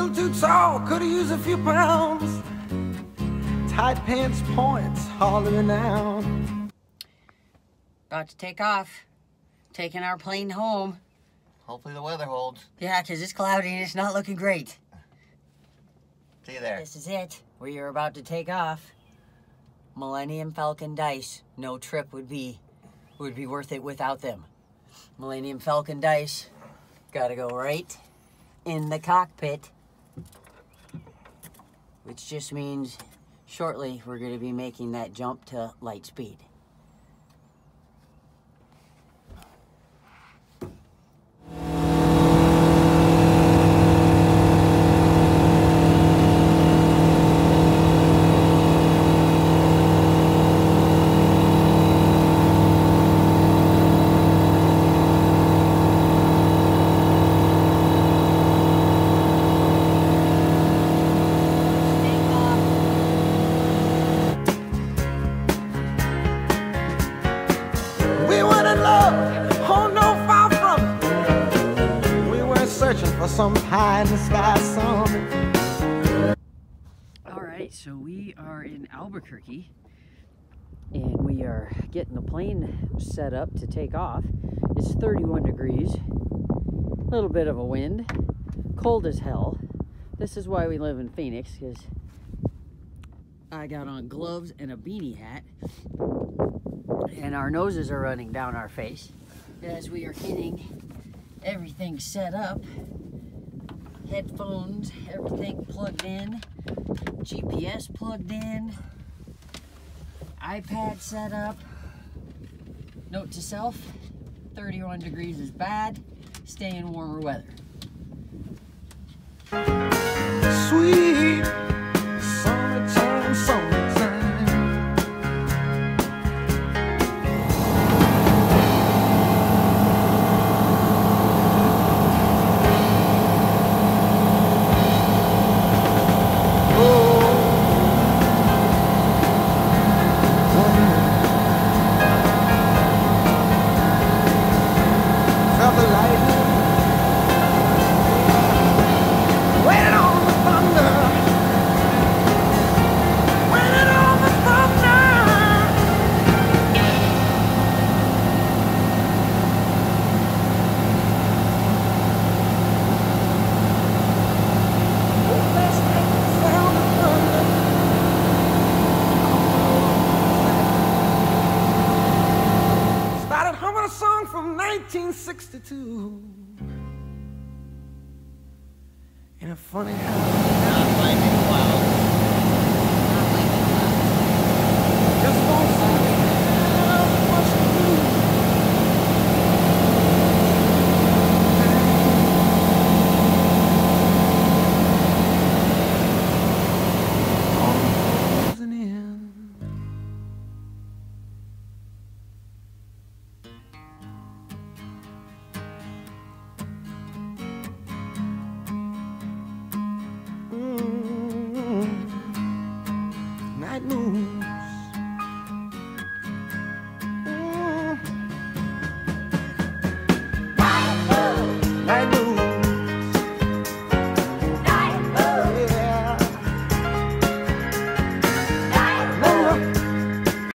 little too tall, could've used a few pounds. Tight pants points, hollering down. About to take off. Taking our plane home. Hopefully the weather holds. Yeah, 'cause it's cloudy and it's not looking great. See you there. This is it. We are about to take off. Millennium Falcon dice. No trip would be would be worth it without them. Millennium Falcon dice. Gotta go right in the cockpit. Which just means shortly we're gonna be making that jump to light speed. Some high in the sky summit. All right, so we are in Albuquerque and we are getting the plane set up to take off. It's 31 degrees, a little bit of a wind, cold as hell. This is why we live in Phoenix because I got on gloves and a beanie hat and our noses are running down our face as we are getting everything set up headphones, everything plugged in, GPS plugged in, iPad set up. Note to self 31 degrees is bad, stay in warmer weather. Sweet 1962. And a funny how